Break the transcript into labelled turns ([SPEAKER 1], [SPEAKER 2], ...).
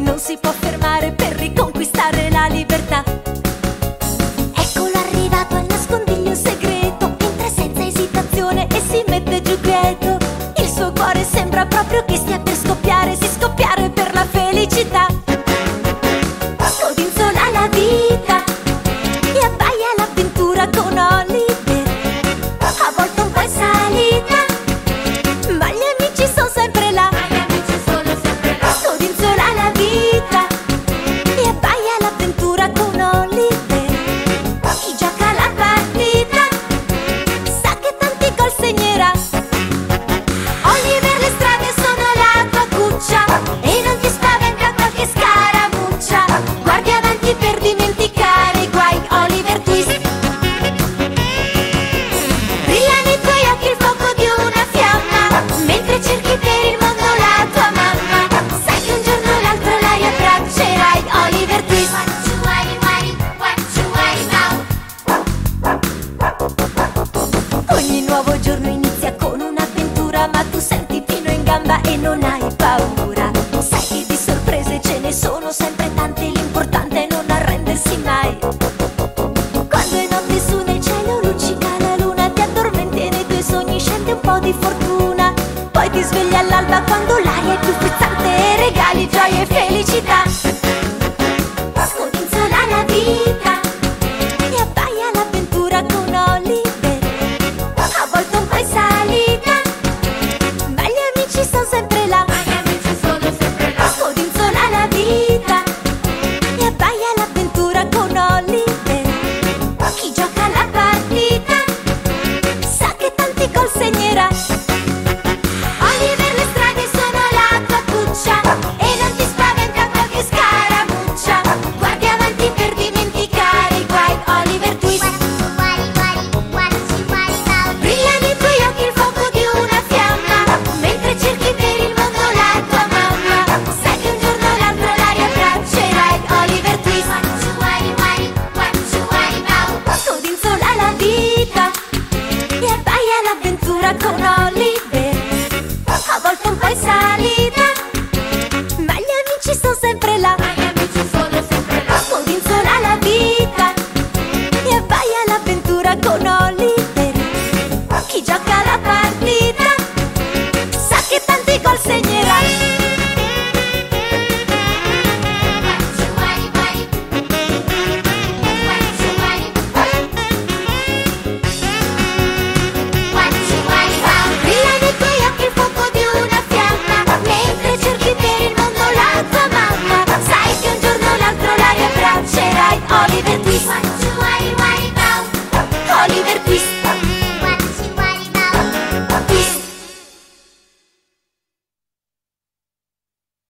[SPEAKER 1] non si può fermare per riconquistare la libertà. E non ti spaventa qualche scaramuccia. Guardi avanti per dimenticare guai, Oliver Twist. Brilla nei tuoi occhi il fuoco di una fiamma Mentre cerchi per il mondo la tua mamma Sai che un giorno o l'altro la riabbraccerai Oliver Twist Ogni nuovo giorno inizia con un'avventura Ma tu senti fino in gamba e non hai un po' di fortuna. Poi ti svegli all'alba quando l'aria è più frizzante E regali 我。